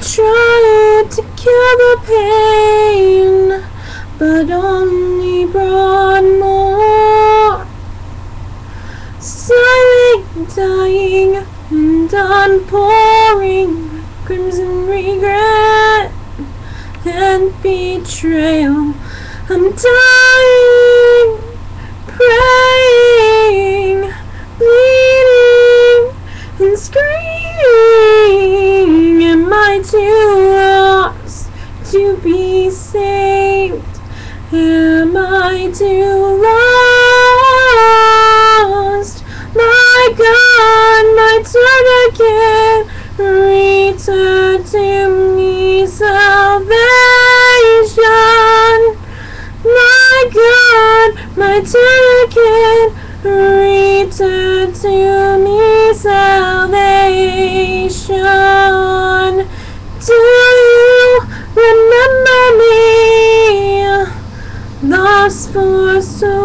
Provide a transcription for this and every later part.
tried to cure the pain, but only brought more. Silent dying and unpouring crimson regret and betrayal. I'm dying, too lost to be saved? Am I too lost? My God, my turn again, return to me salvation. My God, my turn Lost for so.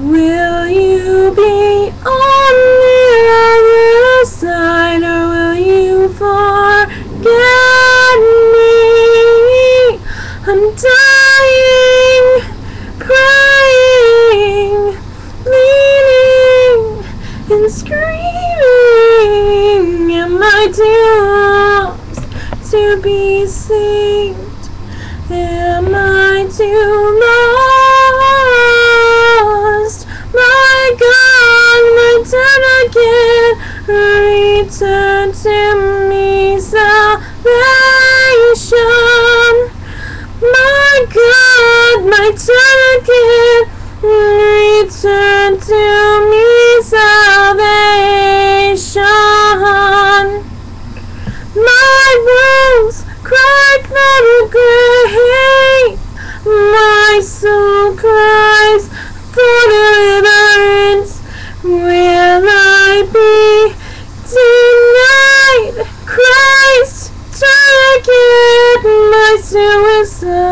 Will you be on the other side or will you forget me? I'm dying, praying, bleeding, and screaming. Am I too lost to be saved? Am I too lost? My God, my turn again, return to me salvation. My God, my turn again, return to me salvation. Christmas.